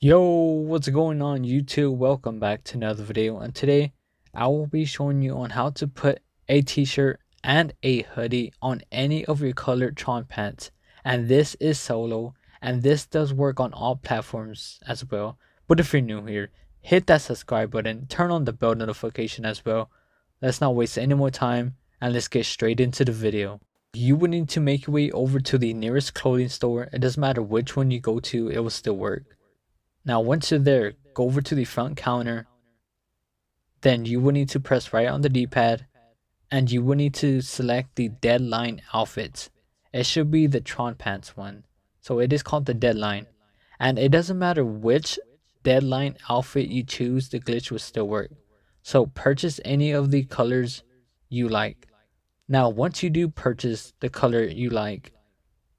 Yo, what's going on YouTube? Welcome back to another video and today I will be showing you on how to put a t-shirt and a hoodie on any of your colored Tron pants. And this is solo and this does work on all platforms as well. But if you're new here hit that subscribe button turn on the bell notification as well. Let's not waste any more time and let's get straight into the video. You would need to make your way over to the nearest clothing store. It doesn't matter which one you go to it will still work now once you're there go over to the front counter. Then you will need to press right on the d-pad and you will need to select the deadline outfits. It should be the tron pants one. So it is called the deadline. And it doesn't matter which deadline outfit you choose the glitch will still work. So purchase any of the colors you like. Now, once you do purchase the color you like,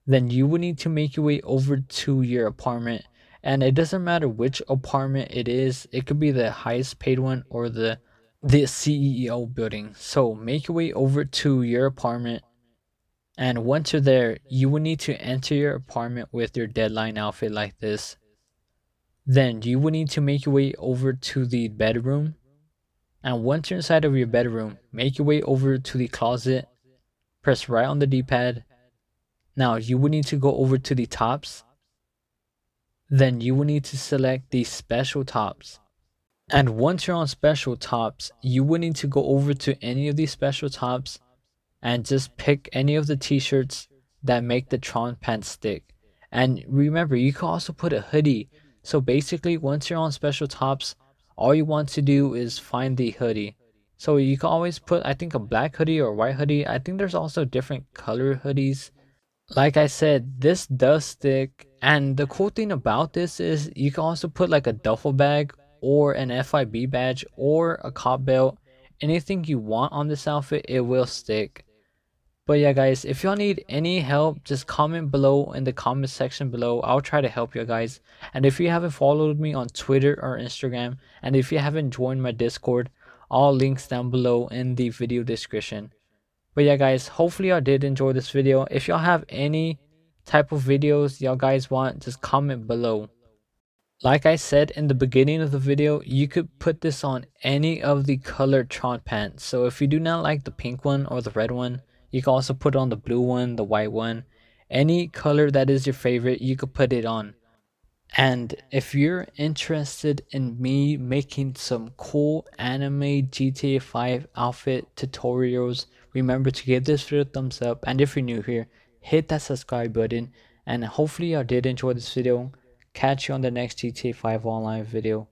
then you will need to make your way over to your apartment. And it doesn't matter which apartment it is. It could be the highest paid one or the the CEO building. So make your way over to your apartment. And once you're there, you will need to enter your apartment with your deadline outfit like this. Then you will need to make your way over to the bedroom and once you're inside of your bedroom, make your way over to the closet, press right on the D-pad. Now you will need to go over to the tops. Then you will need to select the special tops. And once you're on special tops, you will need to go over to any of these special tops and just pick any of the t-shirts that make the Tron pants stick. And remember, you can also put a hoodie. So basically, once you're on special tops, all you want to do is find the hoodie. So you can always put, I think, a black hoodie or white hoodie. I think there's also different color hoodies. Like I said, this does stick. And the cool thing about this is you can also put like a duffel bag or an FIB badge or a cop belt. Anything you want on this outfit, it will stick. But yeah, guys, if y'all need any help, just comment below in the comment section below. I'll try to help you guys. And if you haven't followed me on Twitter or Instagram, and if you haven't joined my Discord, all links down below in the video description. But yeah, guys, hopefully y'all did enjoy this video. If y'all have any type of videos y'all guys want, just comment below. Like I said in the beginning of the video, you could put this on any of the colored Tron pants. So if you do not like the pink one or the red one, you can also put on the blue one, the white one. Any color that is your favorite, you could put it on. And if you're interested in me making some cool anime GTA 5 outfit tutorials, remember to give this video a thumbs up. And if you're new here, hit that subscribe button. And hopefully you did enjoy this video. Catch you on the next GTA 5 online video.